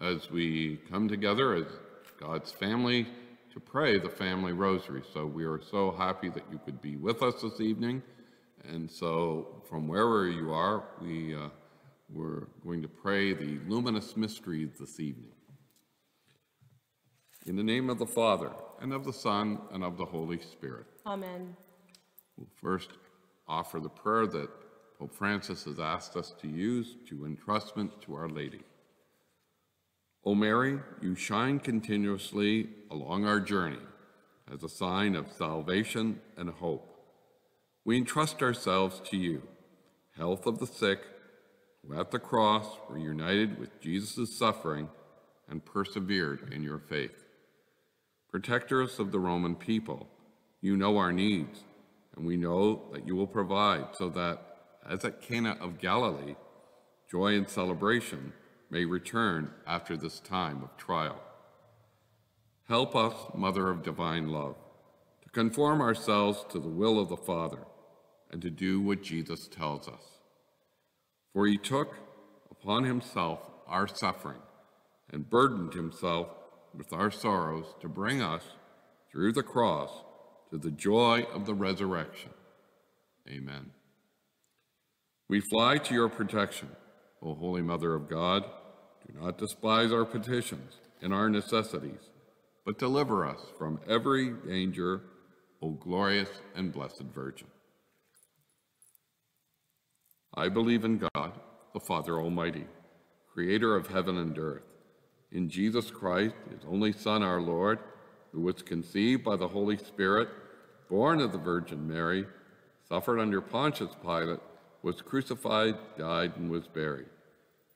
as we come together as God's family to pray the family rosary. So we are so happy that you could be with us this evening. And so from wherever you are, we, uh, we're going to pray the luminous mysteries this evening. In the name of the Father, and of the Son, and of the Holy Spirit. Amen. We'll first offer the prayer that Pope Francis has asked us to use to entrustment to Our Lady. O Mary, you shine continuously along our journey as a sign of salvation and hope. We entrust ourselves to you, health of the sick, who at the cross were united with Jesus' suffering and persevered in your faith. Protectors of the Roman people, you know our needs, and we know that you will provide so that, as at Cana of Galilee, joy and celebration may return after this time of trial. Help us, Mother of Divine Love, to conform ourselves to the will of the Father and to do what Jesus tells us. For he took upon himself our suffering and burdened himself with our sorrows to bring us, through the cross, to the joy of the resurrection. Amen. We fly to your protection, O Holy Mother of God. Do not despise our petitions and our necessities, but deliver us from every danger, O glorious and blessed Virgin. I believe in God, the Father Almighty, creator of heaven and earth in Jesus Christ, his only Son, our Lord, who was conceived by the Holy Spirit, born of the Virgin Mary, suffered under Pontius Pilate, was crucified, died, and was buried.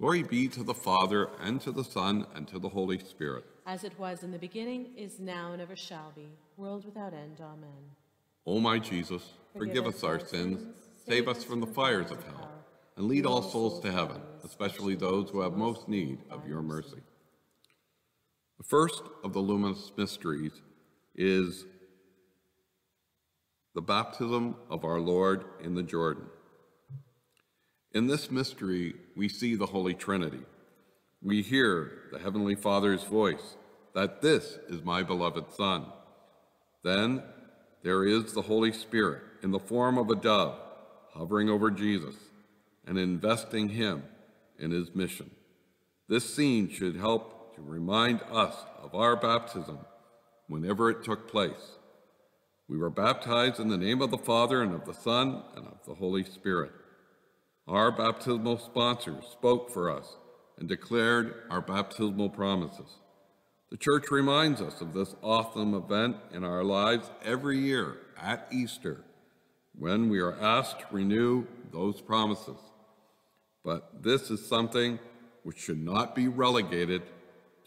Glory be to the Father, and to the Son, and to the Holy Spirit. As it was in the beginning, is now, and ever shall be, world without end. Amen. O my Jesus, forgive, us our sins, save us from the fires of hell, and lead all souls to heaven, especially those who have most need of your mercy. The first of the luminous mysteries is the baptism of our Lord in the Jordan. In this mystery, we see the Holy Trinity. We hear the Heavenly Father's voice that this is my beloved Son. Then there is the Holy Spirit in the form of a dove hovering over Jesus and investing him in his mission. This scene should help to remind us of our baptism whenever it took place. We were baptized in the name of the Father and of the Son and of the Holy Spirit. Our baptismal sponsors spoke for us and declared our baptismal promises. The church reminds us of this awesome event in our lives every year at Easter when we are asked to renew those promises. But this is something which should not be relegated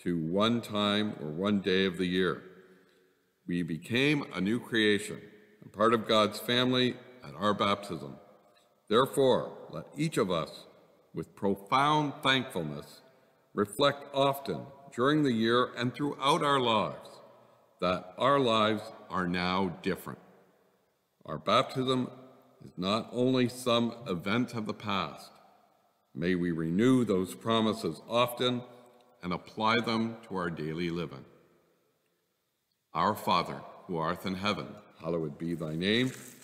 to one time or one day of the year. We became a new creation and part of God's family at our baptism. Therefore, let each of us, with profound thankfulness, reflect often during the year and throughout our lives that our lives are now different. Our baptism is not only some event of the past. May we renew those promises often and apply them to our daily living. Our Father, who art in heaven, hallowed be thy name.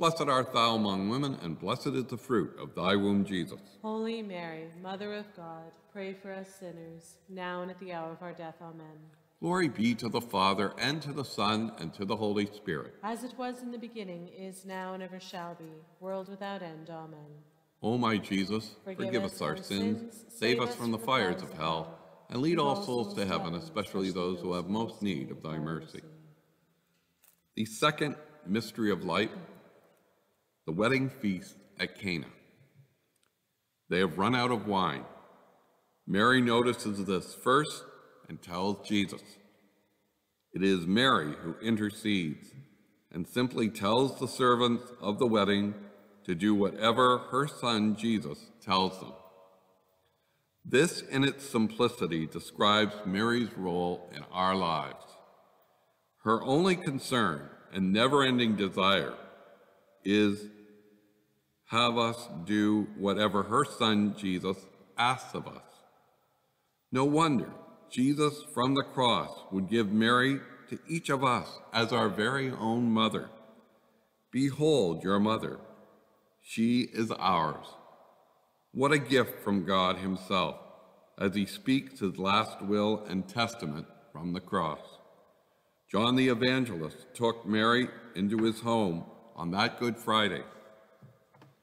Blessed art thou among women, and blessed is the fruit of thy womb, Jesus. Holy Mary, Mother of God, pray for us sinners, now and at the hour of our death. Amen. Glory be to the Father, and to the Son, and to the Holy Spirit. As it was in the beginning, is now, and ever shall be, world without end. Amen. O my Jesus, forgive, us our sins, save us from the fires of hell, and lead all souls to heaven, especially those who have most need of thy mercy. The second mystery of light, the wedding feast at Cana. They have run out of wine. Mary notices this first and tells Jesus. It is Mary who intercedes and simply tells the servants of the wedding to do whatever her son Jesus tells them. This, in its simplicity, describes Mary's role in our lives. Her only concern and never ending desire is have us do whatever her son Jesus asks of us. No wonder Jesus from the cross would give Mary to each of us as our very own mother. Behold your mother. She is ours. What a gift from God himself as he speaks his last will and testament from the cross. John the Evangelist took Mary into his home on that Good Friday.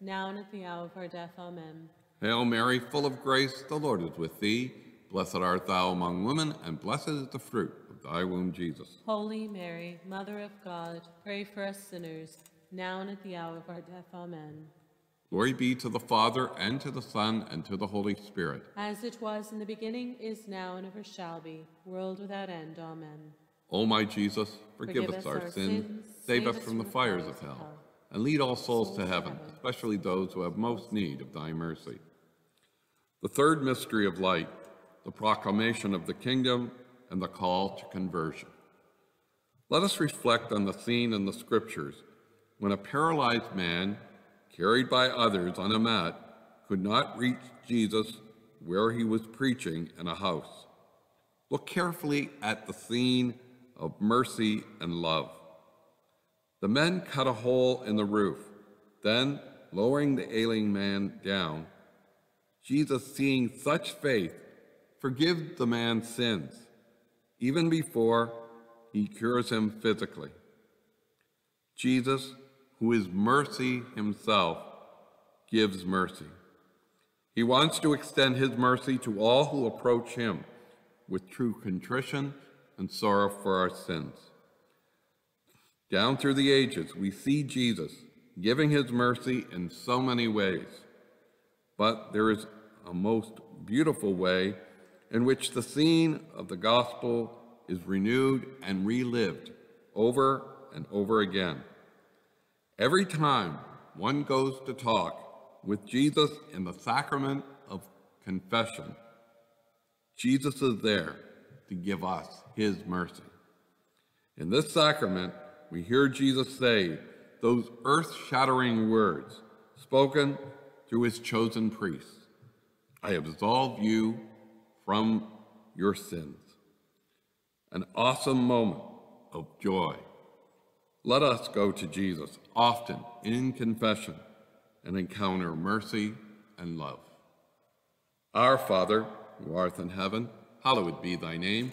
now and at the hour of our death. Amen. Hail Mary, full of grace, the Lord is with thee. Blessed art thou among women, and blessed is the fruit of thy womb, Jesus. Holy Mary, Mother of God, pray for us sinners, now and at the hour of our death. Amen. Glory be to the Father, and to the Son, and to the Holy Spirit. As it was in the beginning, is now, and ever shall be, world without end. Amen. O my Jesus, forgive, us our, sins, save us from the fires of hell, and lead all souls to heaven, especially those who have most need of thy mercy. The third mystery of light, the proclamation of the kingdom and the call to conversion. Let us reflect on the scene in the scriptures when a paralyzed man, carried by others on a mat, could not reach Jesus where he was preaching in a house. Look carefully at the scene of mercy and love. The men cut a hole in the roof. Then, lowering the ailing man down, Jesus, seeing such faith, forgives the man's sins, even before he cures him physically. Jesus, who is mercy himself, gives mercy. He wants to extend his mercy to all who approach him with true contrition and sorrow for our sins. Down through the ages, we see Jesus giving his mercy in so many ways. But there is a most beautiful way in which the scene of the gospel is renewed and relived over and over again. Every time one goes to talk with Jesus in the sacrament of confession, Jesus is there to give us his mercy. In this sacrament, we hear Jesus say those earth shattering words spoken through his chosen priests I absolve you from your sins. An awesome moment of joy. Let us go to Jesus often in confession and encounter mercy and love. Our Father, who art in heaven, hallowed be thy name.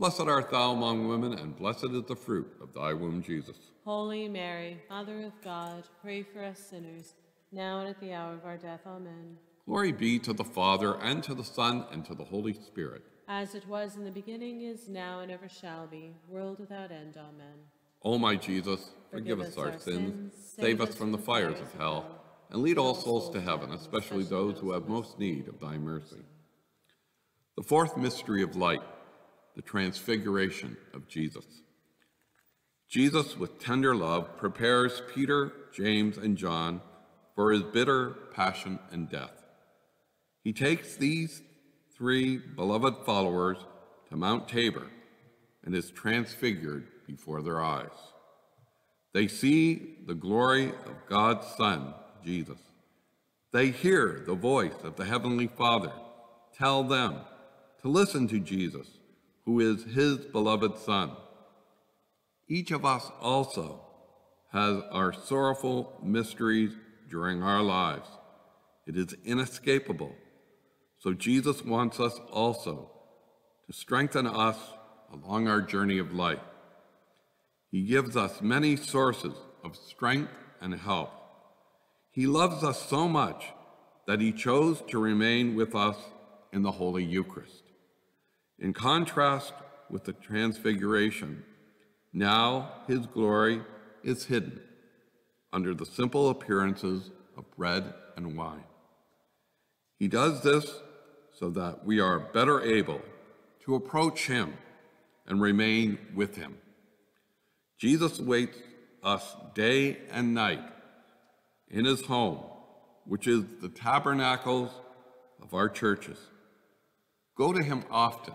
Blessed art thou among women, and blessed is the fruit of thy womb, Jesus. Holy Mary, Mother of God, pray for us sinners, now and at the hour of our death. Amen. Glory be to the Father, and to the Son, and to the Holy Spirit. As it was in the beginning, is now, and ever shall be, world without end. Amen. O my Jesus, forgive us our sins, save us from the fires of hell, and lead all souls to heaven, especially those who have most need of thy mercy. The fourth mystery of light, the transfiguration of Jesus. Jesus, with tender love, prepares Peter, James, and John for his bitter passion and death. He takes these three beloved followers to Mount Tabor and is transfigured before their eyes. They see the glory of God's Son, Jesus. They hear the voice of the Heavenly Father tell them to listen to Jesus, who is his beloved Son. Each of us also has our sorrowful mysteries during our lives. It is inescapable. So Jesus wants us also to strengthen us along our journey of life. He gives us many sources of strength and help. He loves us so much that he chose to remain with us in the Holy Eucharist. In contrast with the Transfiguration, now his glory is hidden under the simple appearances of bread and wine. He does this so that we are better able to approach him and remain with him. Jesus waits us day and night in his home, which is the tabernacles of our churches. Go to him often,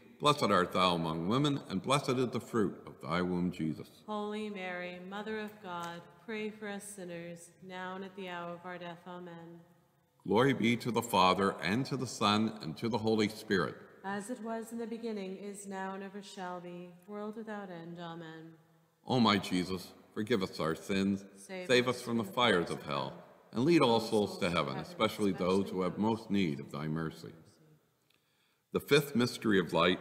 Blessed art thou among women, and blessed is the fruit of thy womb, Jesus. Holy Mary, Mother of God, pray for us sinners, now and at the hour of our death. Amen. Glory be to the Father, and to the Son, and to the Holy Spirit. As it was in the beginning, is now, and ever shall be, world without end. Amen. O my Jesus, forgive us our sins, Save save us from the fires of hell, and lead all souls to heaven, especially those who have most need of thy mercy. The fifth mystery of light,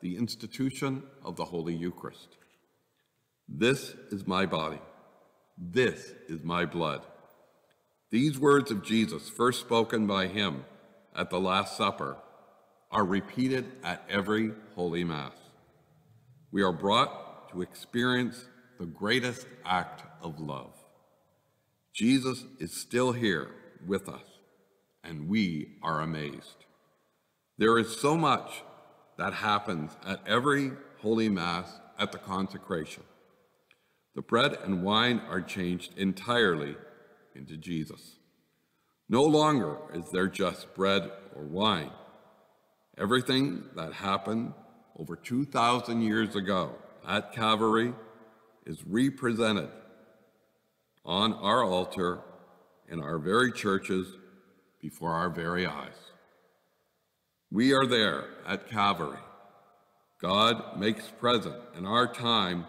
the institution of the Holy Eucharist. This is my body. This is my blood. These words of Jesus, first spoken by him at the Last Supper, are repeated at every Holy Mass. We are brought to experience the greatest act of love. Jesus is still here with us, and we are amazed. There is so much that happens at every Holy Mass at the consecration. The bread and wine are changed entirely into Jesus. No longer is there just bread or wine. Everything that happened over 2,000 years ago at Calvary is represented on our altar in our very churches before our very eyes. We are there at Calvary. God makes present in our time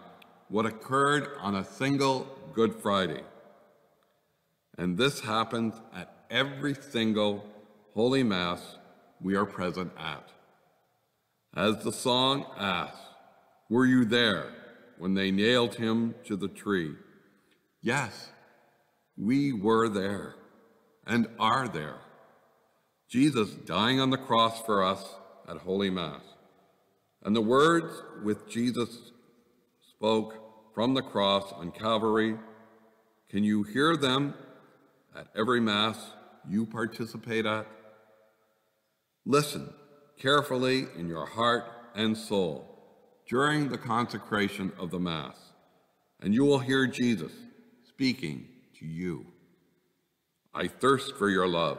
what occurred on a single Good Friday. And this happens at every single Holy Mass we are present at. As the song asks, Were you there when they nailed him to the tree? Yes, we were there and are there. Jesus dying on the cross for us at Holy Mass. And the words which Jesus spoke from the cross on Calvary, can you hear them at every Mass you participate at? Listen carefully in your heart and soul during the consecration of the Mass, and you will hear Jesus speaking to you. I thirst for your love,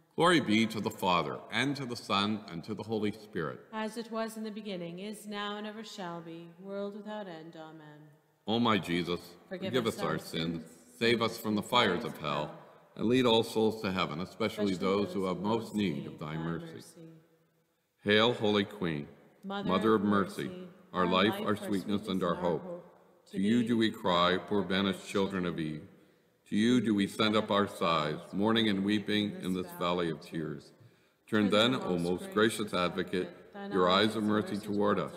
Glory be to the Father, and to the Son, and to the Holy Spirit. As it was in the beginning, is now, and ever shall be, world without end. Amen. O my Jesus, forgive, us our sins, save us from the fires of hell, and lead all souls to heaven, especially those who have most need of thy mercy. Hail, Holy Queen, Mother of mercy, our life, our sweetness, and our hope. To you do we cry, poor banished children of Eve. To you do we send up our sighs, mourning and weeping in this valley of tears. Turn then, O most gracious advocate, your eyes of mercy toward us,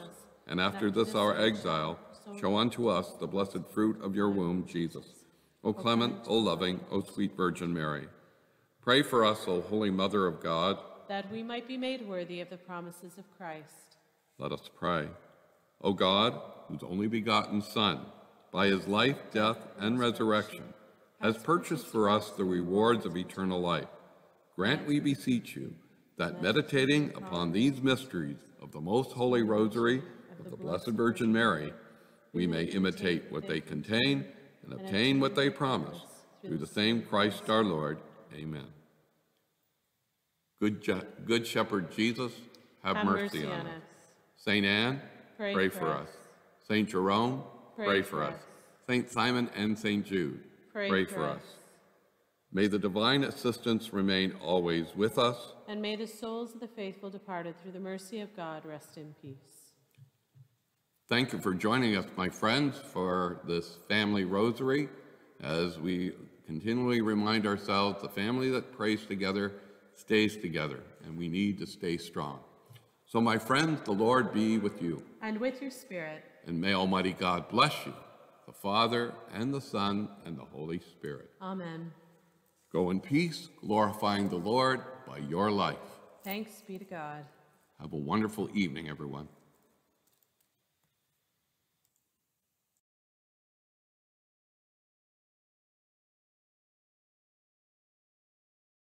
and after this our exile, show unto us the blessed fruit of your womb, Jesus. O clement, O loving, O sweet Virgin Mary. Pray for us, O holy Mother of God. That we might be made worthy of the promises of Christ. Let us pray. O God, whose only begotten Son, by his life, death, and resurrection, has purchased for us the rewards of eternal life, grant, we beseech you, that meditating upon these mysteries of the most holy rosary of the Blessed Virgin Mary, we may imitate what they contain and obtain what they promise, through the same Christ our Lord. Amen. Good, Good Shepherd Jesus, have, mercy, on us. Saint Anne, Pray pray, for us. us. Saint Jerome, Pray pray, for for us. us. Saint Simon and Saint Jude, Pray for us. May the divine assistance remain always with us. And may the souls of the faithful departed through the mercy of God rest in peace. Thank you for joining us, my friends, for this family rosary. As we continually remind ourselves, the family that prays together stays together, and we need to stay strong. So, my friends, the Lord be with you, And with your spirit, and may Almighty God bless you, the Father, and the Son, and the Holy Spirit. Amen. Go in peace, glorifying the Lord by your life. Thanks be to God. Have a wonderful evening, everyone.